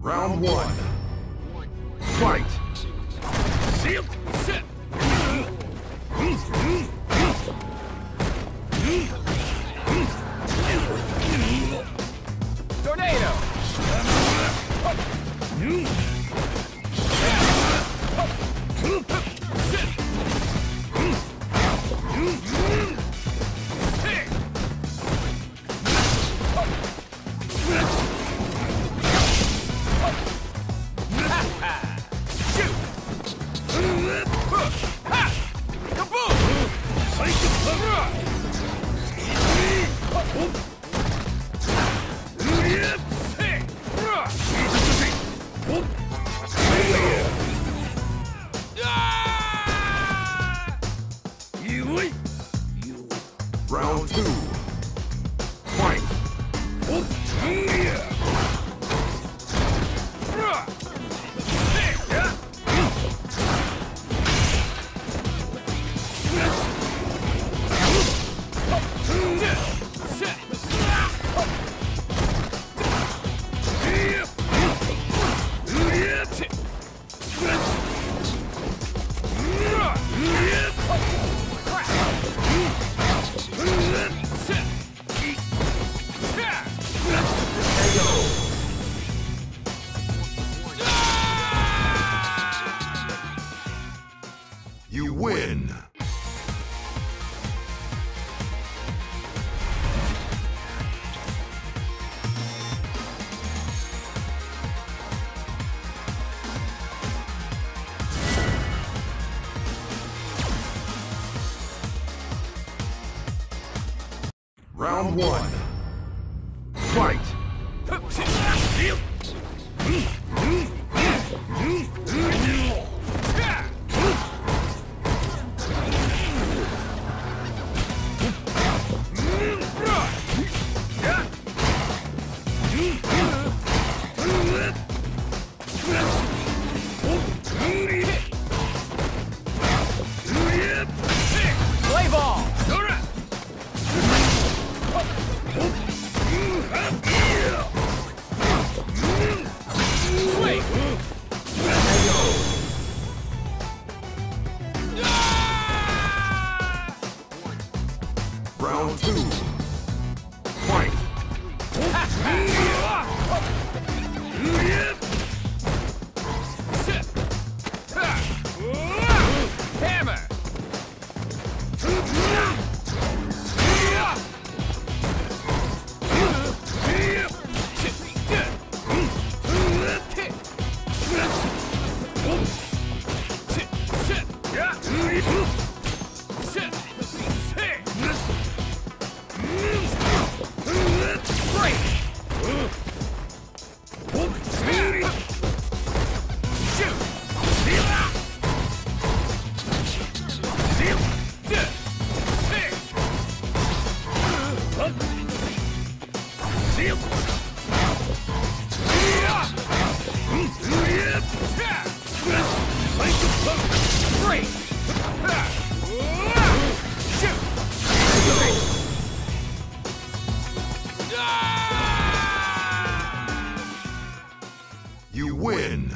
Round one. Fight! Seal. Set! Tornado. Round two. Win! Round one. Fight! Play Round You win!